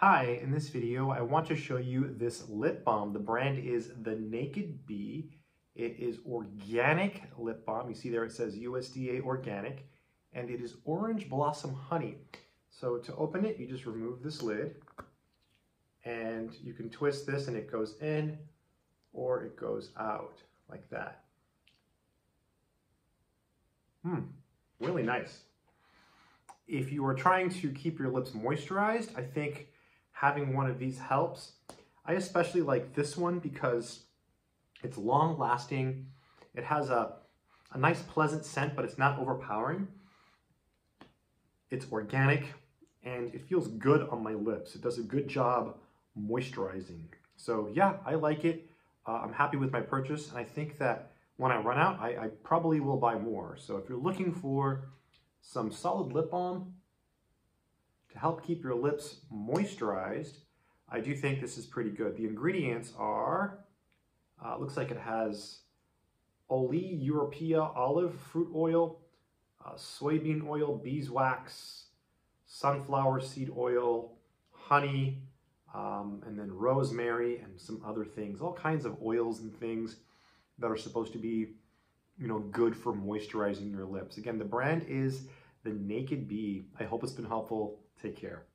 Hi, in this video I want to show you this lip balm. The brand is The Naked Bee. It is organic lip balm. You see there it says USDA organic and it is orange blossom honey. So to open it you just remove this lid and you can twist this and it goes in or it goes out like that. Hmm, really nice. If you are trying to keep your lips moisturized, I think having one of these helps. I especially like this one because it's long lasting. It has a, a nice pleasant scent, but it's not overpowering. It's organic and it feels good on my lips. It does a good job moisturizing. So yeah, I like it. Uh, I'm happy with my purchase and I think that when I run out, I, I probably will buy more. So if you're looking for some solid lip balm, to help keep your lips moisturized, I do think this is pretty good. The ingredients are, uh, looks like it has Olea Europaea olive fruit oil, uh, soybean oil, beeswax, sunflower seed oil, honey, um, and then rosemary and some other things, all kinds of oils and things that are supposed to be, you know, good for moisturizing your lips. Again, the brand is The Naked Bee. I hope it's been helpful. Take care.